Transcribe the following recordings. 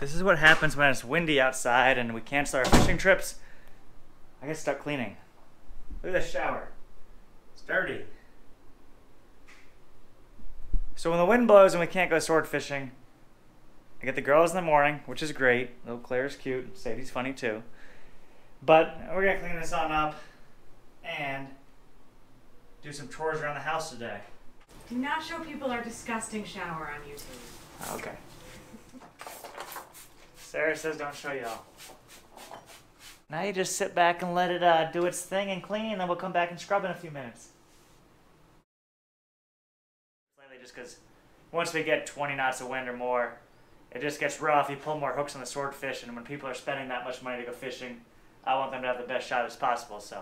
This is what happens when it's windy outside and we cancel our fishing trips. I get stuck cleaning. Look at this shower. It's dirty. So when the wind blows and we can't go sword fishing, I get the girls in the morning, which is great. Little Claire's cute. Sadie's funny too. But we're gonna clean this on up and do some chores around the house today. Do not show people our disgusting shower on YouTube. Okay. Sarah says don't show y'all. Now you just sit back and let it uh, do its thing and clean, and then we'll come back and scrub in a few minutes. Just because once we get 20 knots of wind or more, it just gets rough. You pull more hooks on the swordfish, and when people are spending that much money to go fishing, I want them to have the best shot as possible. So,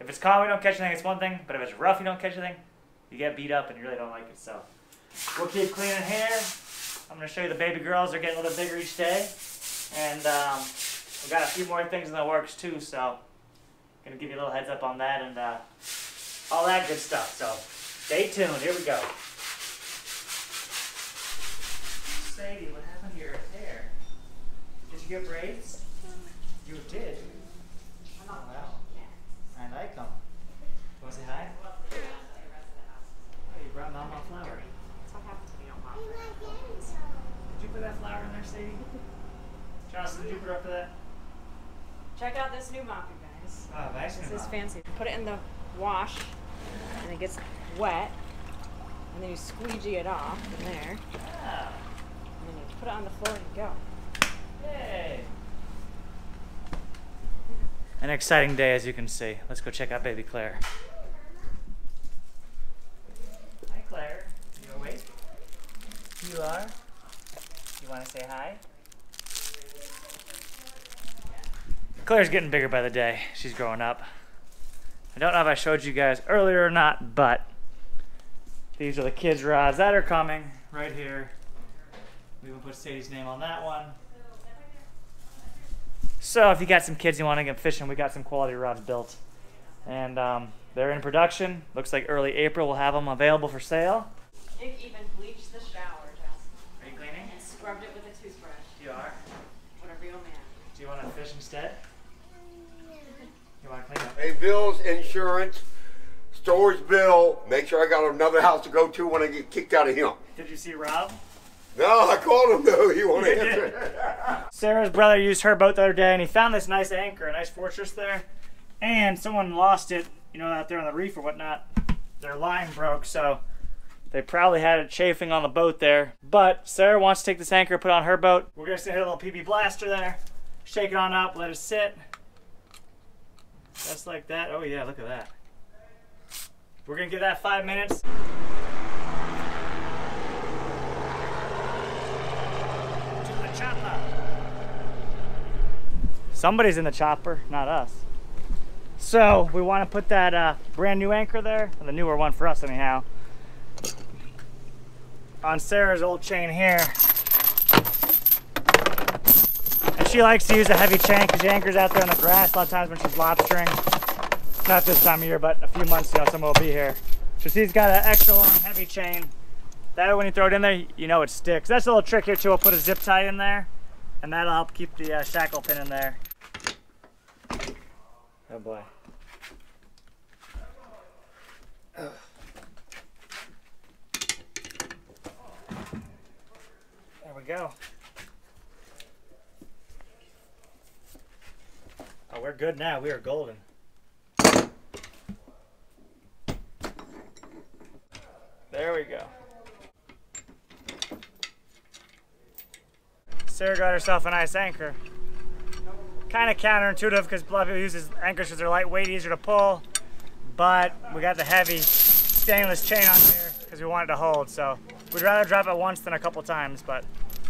if it's calm, we don't catch anything. It's one thing, but if it's rough, you don't catch anything. You get beat up, and you really don't like it. So, we'll keep cleaning here. I'm gonna show you the baby girls. They're getting a little bigger each day, and um, we got a few more things in the works too. So, gonna give you a little heads up on that and uh, all that good stuff. So, stay tuned. Here we go. Sadie, what happened to your hair? Did you get braids? You did. Oh, wow. I like them. You want to say hi? Oh, you brought Mama a flower. Did you put that flower in there, Sadie? Johnson, did up for that? Check out this new mop, you guys. Oh, nice. This new is mop. fancy. Put it in the wash, and it gets wet, and then you squeegee it off in there, Ah, and then you put it on the floor and go. yay. An exciting day, as you can see. Let's go check out baby Claire. Hi, Claire. You awake? You are? You want to say hi? Claire's getting bigger by the day. She's growing up. I don't know if I showed you guys earlier or not, but these are the kids' rods that are coming right here. We will put Sadie's name on that one. So if you got some kids you want to get fishing, we got some quality rods built, and um, they're in production. Looks like early April we'll have them available for sale. Nick even bleached the shower, Justin, Are you cleaning? and scrubbed it with a toothbrush. You are. What a real man. Do you want to fish instead? You want clean up? Pay bills, insurance, storage bill. Make sure I got another house to go to when I get kicked out of him. Did you see Rob? No, I called him though. He won't answer. Sarah's brother used her boat the other day, and he found this nice anchor, a nice fortress there, and someone lost it, you know, out there on the reef or whatnot. Their line broke, so they probably had it chafing on the boat there. But Sarah wants to take this anchor, put it on her boat. We're gonna here a little PB blaster there, shake it on up, let it sit, just like that. Oh yeah, look at that. We're gonna give that five minutes. Somebody's in the chopper, not us. So we want to put that uh, brand new anchor there, the newer one for us anyhow, on Sarah's old chain here. And she likes to use a heavy chain because she anchors out there on the grass a lot of times when she's lobstering. Not this time of year, but a few months, know, someone will be here. So she's got an extra long, heavy chain. That when you throw it in there, you know it sticks. That's a little trick here too. We'll put a zip tie in there, and that'll help keep the uh, shackle pin in there. Oh boy. There we go. Oh, we're good now. We are golden. There we go. Sarah got herself a nice anchor. Kind of counterintuitive because a lot of people use anchors because they're lightweight, easier to pull. But we got the heavy stainless chain on here because we want it to hold. So we'd rather drop it once than a couple times. But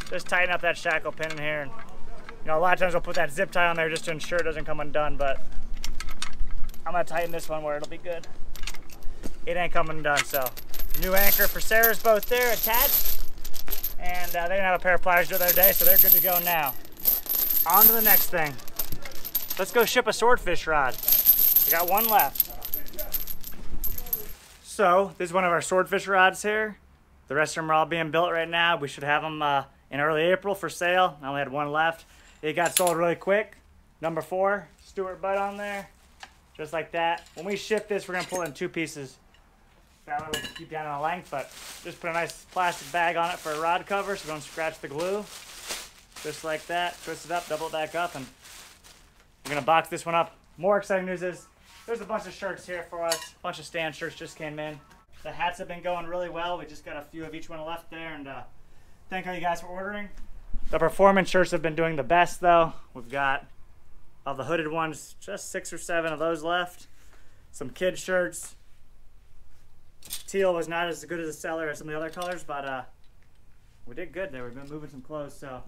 just tighten up that shackle pin in here. You know, a lot of times we'll put that zip tie on there just to ensure it doesn't come undone. But I'm gonna tighten this one where it'll be good. It ain't coming undone. So new anchor for Sarah's boat there attached. And uh, they didn't have a pair of pliers the other day, so they're good to go now. On to the next thing. Let's go ship a swordfish rod. We got one left. So, this is one of our swordfish rods here. The rest of them are all being built right now. We should have them uh, in early April for sale. I only had one left. It got sold really quick. Number four, Stuart Butt on there. Just like that. When we ship this, we're gonna pull it in two pieces. That way we can keep down on the length, but just put a nice plastic bag on it for a rod cover so we don't scratch the glue. Just like that. Twist it up, double it back up, and we're gonna box this one up. More exciting news is there's a bunch of shirts here for us. A bunch of Stanz shirts just came in. The hats have been going really well. We just got a few of each one left there, and uh, thank all you guys for ordering. The performance shirts have been doing the best though. We've got of the hooded ones, just six or seven of those left. Some kid shirts. Teal was not as good as a seller as some of the other colors, but uh, we did good there. We've been moving some clothes, so.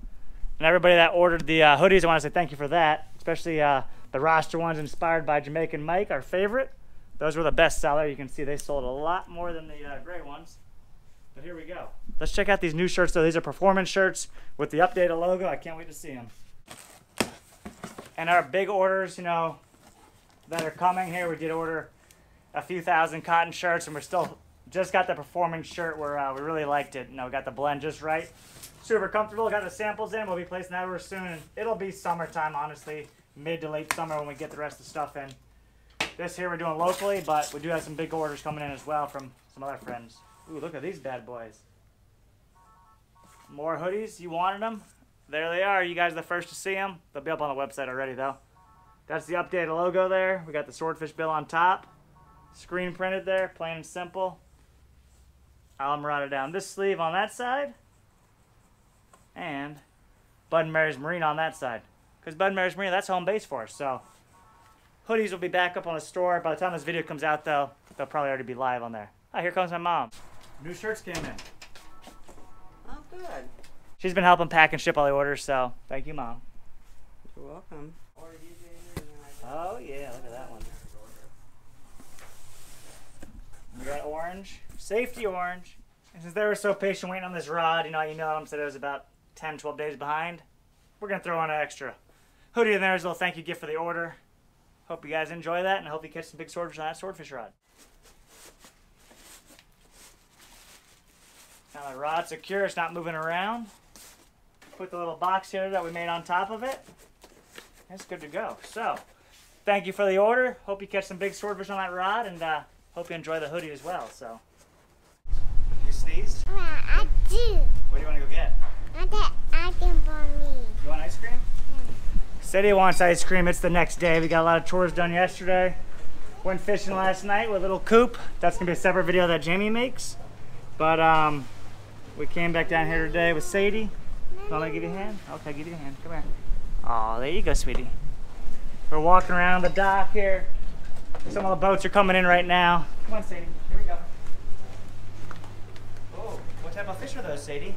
And everybody that ordered the uh, hoodies, I want to say thank you for that. Especially uh, the roster ones inspired by Jamaican Mike, our favorite. Those were the best seller. You can see they sold a lot more than the uh, gray ones. But here we go. Let's check out these new shirts though. These are performance shirts with the updated logo. I can't wait to see them. And our big orders, you know, that are coming here. We did order a few thousand cotton shirts, and we're still just got the performance shirt where uh, we really liked it. You know, we got the blend just right. Super comfortable. Got the samples in. We'll be placing that order soon. And it'll be summertime, honestly, mid to late summer when we get the rest of the stuff in. This here we're doing locally, but we do have some big orders coming in as well from some other friends. Ooh, look at these bad boys. More hoodies. You wanted them? There they are. You guys are the first to see them. They'll be up on the website already, though. That's the updated logo there. We got the swordfish bill on top. Screen printed there, plain and simple. Islamorada down this sleeve on that side. And Bud and Mary's Marina on that side. Because Bud and Mary's Marina, that's home base for us. So hoodies will be back up on the store. By the time this video comes out, though, they'll probably already be live on there. Ah, here comes my mom. New shirts came in. Oh, good. She's been helping pack and ship all the orders, so thank you, mom. You're welcome. Oh yeah, look at that one. We got orange, safety orange. And since they were so patient waiting on this rod, you know, you know them said it was about 10, 12 days behind. We're gonna throw on an extra hoodie in there as a little thank you gift for the order. Hope you guys enjoy that, and I hope you catch some big swordfish on that swordfish rod. Now the rod's secure, it's not moving around. Put the little box here that we made on top of it. It's good to go. So, thank you for the order. Hope you catch some big swordfish on that rod, and uh, hope you enjoy the hoodie as well. So, you sneezed? Yeah, I do. What do you want to go get? I get item for me. You want ice cream? Said he wants ice cream. It's the next day. We got a lot of chores done yesterday. Went fishing last night with a little Coop. That's gonna be a separate video that Jamie makes. But um, we came back down here today with Sadie. Want me to give you a hand? Okay, give you a hand. Come here. Oh, there you go, sweetie. We're walking around the dock here. Some of the boats are coming in right now. Come on, Sadie. Here we go. Oh, what type of fish are those, Sadie?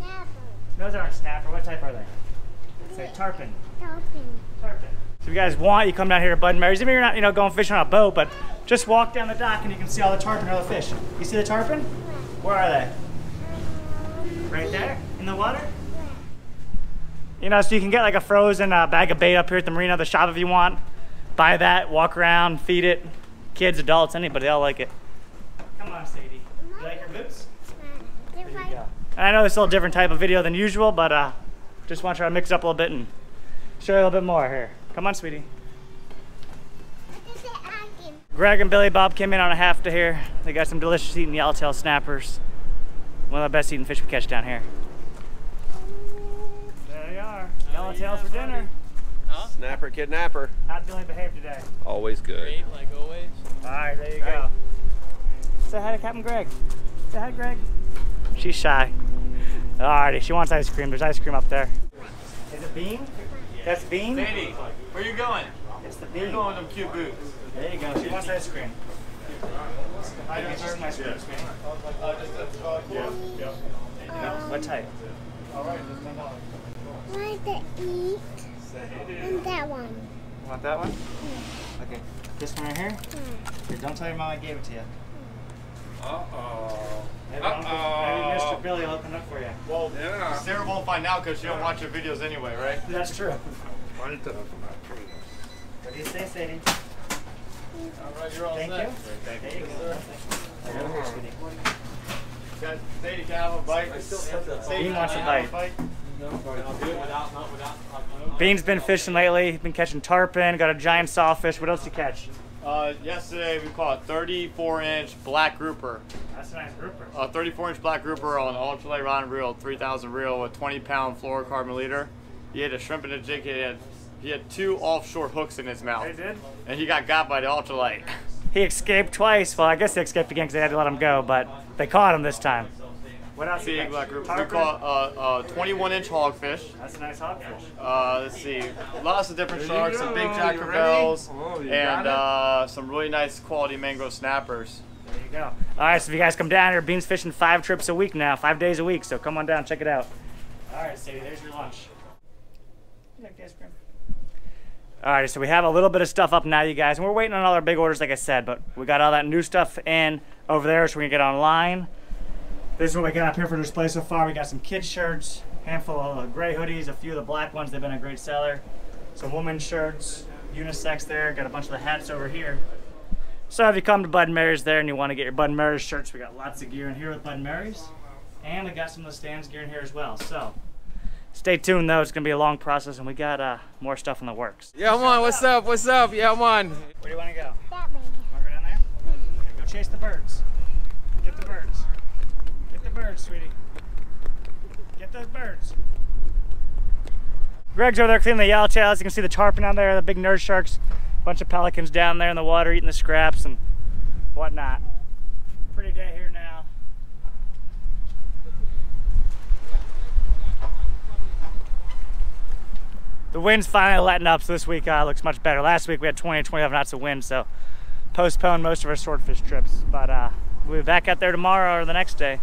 Never. Those aren't snapper. What type are they? Say tarpon. Open. Tarpon. If you guys want, you come down here to Bud and Mary's. Even if you're not, you know, going fishing on a boat, but just walk down the dock and you can see all the tarpon or the fish. You see the tarpon? Where are they? Right there in the water. You know, so you can get like a frozen uh, bag of bait up here at the marina, the shop if you want. Buy that, walk around, feed it. Kids, adults, anybody, they'll like it. Come on, Sadie. You like your boots? There you go. And I know this is a little different type of video than usual, but uh, just want to try to mix it up a little bit and show you a little bit more here. Come on, sweetie. Greg and Billy Bob came in on a half to here. They got some delicious eating yellowtail snappers. One of the best eating fish we catch down here. There they are. Yellowtails for dinner. Snapper, kidnapper. How'd Billy behave today? Always good. Great, like always. All right, there you go. Say hi to Captain Greg. Say hi, Greg. She's shy. Alrighty, she wants ice cream. There's ice cream up there. Is it bean? That's bean? Sadie, where you going? It's the You're going with them cute boots. There you go. She wants ice cream. I get you some ice cream, sweetie. What type? Like the eat and that one. Want that one? Okay. This one right here? Hmm. Here, don't tell your mom I gave it to you. Uh-oh. Maybe, Uncle- maybe Mr. Billy will open up for you. Well, Yeah. Sarah won't find out because she don't watch your videos anyway, right? That's true. What What do you say, Sadie? All right, you're all Thank set. you. There you go. I got Sadie, can I have a bite? I still have. Bean wants a bite. Bean's been fishing lately. Been catching tarpon. Got a giant sawfish. What else you catch? Uh, yesterday we caught a 34 inch black grouper. That's a nice grouper. A 34 inch black grouper on an ultralight rod and reel, 3000 reel with 20 pound fluorocarbon leader. He had a shrimp and a jig. He had, he had two offshore hooks in his mouth. He did? And he got got by the ultralight. He escaped twice. Well, I guess they escaped again because they had to let him go, but they caught him this time. What else? you Big catch? black grouper. We Tarpon? caught uh, a 21 inch hogfish. That's a nice hogfish. Uh, let's see, lots of different sharks, some big jack You? Oh, and uh, some really nice quality mangrove snappers. There you go. All right, so if you guys come down here, Bean's fishing five trips a week now, five days a week. So come on down, check it out. All right, Sadie, there's your lunch. Ice cream? All right, so we have a little bit of stuff up now, you guys, and we're waiting on all our big orders, like I said, but we got all that new stuff in over there, so we can get online. This is what we got up here for display so far. We got some kids shirts, handful of gray hoodies, a few of the black ones. They've been a great seller. Some women's shirts, unisex there. Got a bunch of the hats over here. So if you come to Bud Mary's there and you want to get your Bud Mary's shirts, we got lots of gear in here with Bud Mary's. And we got some of the Stanz gear in here as well. So stay tuned though, it's gonna be a long process and we got uh, more stuff in the works. Yeah, I'm on. What's up? What's up? Yeah, I'm on. Where do you want to go? That way. Wanna go down there? Okay, go chase the birds. Get the birds. Get the birds, sweetie. Get those birds. Greg's over there cleaning the yellowtails. You can see the tarpon down there, the big nurse sharks, bunch of pelicans down there in the water eating the scraps and whatnot. Pretty day here now. The wind's finally letting up, so this week uh, looks much better. Last week we had 20 to 25 knots of wind, so postponed most of our swordfish trips. But uh, we'll be back out there tomorrow or the next day.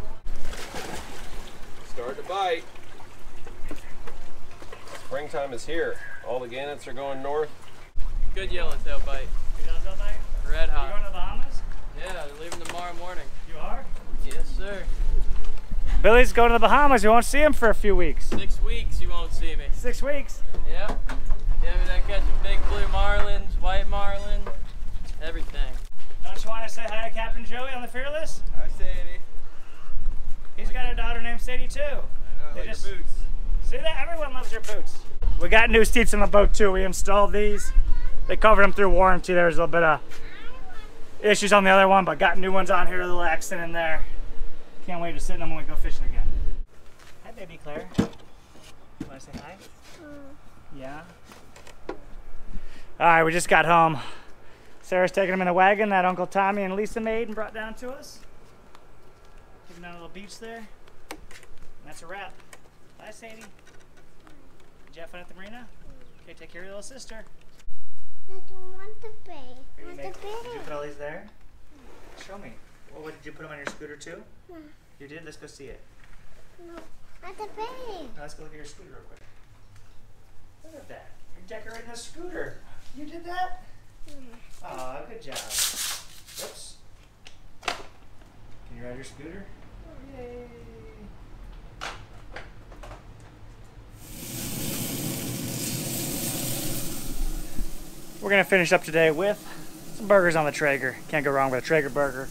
Start to bite. Springtime is here. All the gannets are going north. Good yellowtail bite. Red hot. You hot. going to the Bahamas? Yeah, they're leaving tomorrow morning. You are? Yes, sir. Billy's going to the Bahamas. You won't see him for a few weeks. Six weeks you won't see me. Six weeks. Yep. Yeah, but I catching big blue marlins, white marlin, everything. Don't you want to say hi to Captain Joey on the Fearless? Hi, Sadie. He's got a daughter named Sadie too. They like just- your boots. See that? Everyone loves your boots. We got new seats on the boat too. We installed these. They covered them through warranty. There was a little bit of issues on the other one, but got new ones on here, a little accident in there. Can't wait to sit in them when we go fishing again. Hi, baby Claire. You want to say hi? Mm. Yeah. All right, we just got home. Sarah's taking them in the wagon that Uncle Tommy and Lisa made and brought down to us. Taking down a little beach there. And that's a wrap. Bye, Sadie. Did you have fun at the marina? Okay, take care of your little sister. I don't want the bay. I Did you, want make, the did you bay. put all these there? Show me. Well, what, did you put them on your scooter too? No. You did? Let's go see it. No. At the. Now let's go look at your scooter real quick. Look at that. You're decorating a scooter. You did that? Hmm. Aw, good job. Whoops. Can you ride your scooter? Yay. We're gonna finish up today with some burgers on the Traeger. Can't go wrong with a Traeger burger.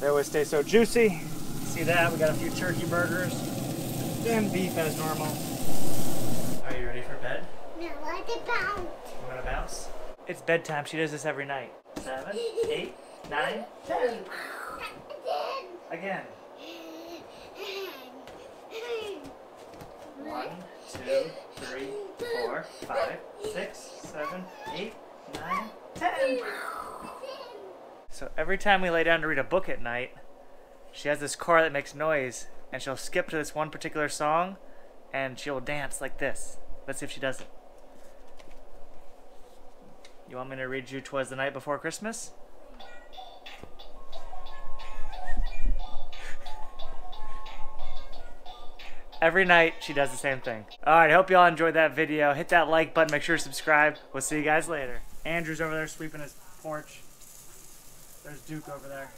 They always stay so juicy. See that? We got a few turkey burgers. Then beef as normal. Are you ready for bed? No, let it bounce. You wanna bounce? It's bedtime. She does this every night. Seven, eight, nine, ten. Again. One, two, three, four, five, six, seven, eight, nine, ten. So every time we lay down to read a book at night, she has this car that makes noise, and she'll skip to this one particular song, and she'll dance like this. Let's see if she does it. You want me to read you "Twas the Night Before Christmas"? Every night she does the same thing. Alright, hope y'all enjoyed that video. Hit that like button, make sure to subscribe. We'll see you guys later. Andrew's over there sweeping his porch. There's Duke over there.